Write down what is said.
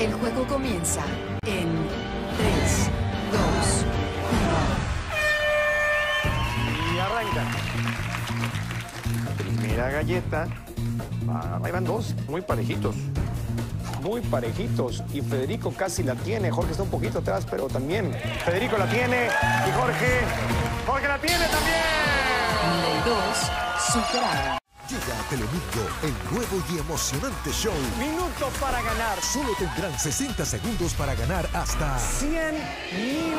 El juego comienza en 3, 2, Y arranca. Primera galleta. Ah, ahí van dos, muy parejitos. Muy parejitos. Y Federico casi la tiene. Jorge está un poquito atrás, pero también. Federico la tiene. Y Jorge. Jorge la tiene también. 1 y 2 superaron. Llega a Telemundo el nuevo y emocionante show. Minutos para ganar. Solo tendrán 60 segundos para ganar hasta 100 mil.